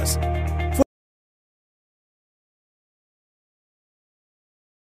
us.